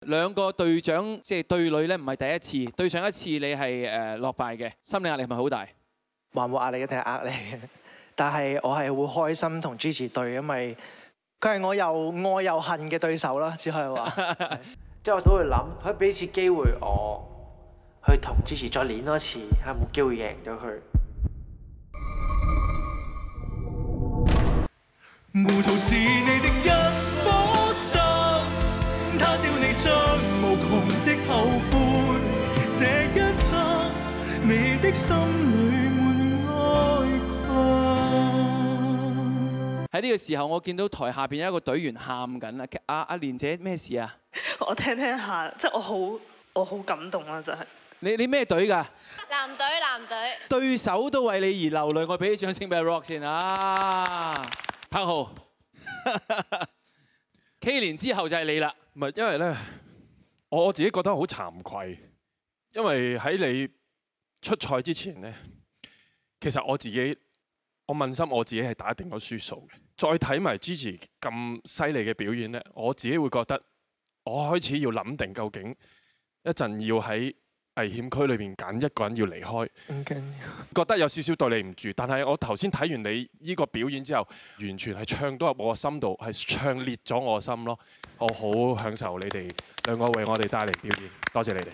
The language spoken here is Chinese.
兩個隊長即係對壘咧，唔係第一次，對上一次你係誒落敗嘅，心理壓力係咪好大？話冇壓力一定係壓力嘅，但係我係會開心同 Gigi 對，因為佢係我又愛又恨嘅對手啦，只可以話。即係我都會諗，可以俾次機會我去同 Gigi 再練多次，睇下冇機會贏到佢。糊塗是你的心裏滿哀困。喺呢個時候，我見到台下邊有一個隊員喊緊啦。阿阿蓮姐咩事啊？我聽聽下，即係我好我好感動啦，就係。你你咩隊㗎？男隊男隊，對手都為你而流淚，我俾啲掌聲俾阿 Rock 先啊！柏豪，K 年之後就係你啦。唔係因為咧，我自己覺得好慚愧，因為喺你出賽之前咧，其實我自己我問心我自己係打定咗輸數嘅。再睇埋 Gigi 咁犀利嘅表演咧，我自己會覺得我開始要諗定究竟一陣要喺危險區裏邊揀一個人要離開。唔緊覺得有少少對你唔住，但係我頭先睇完你呢個表演之後，完全係唱到入我個心度，係唱裂咗我個心咯。我好享受你哋兩個為我哋帶嚟表演，多謝你哋。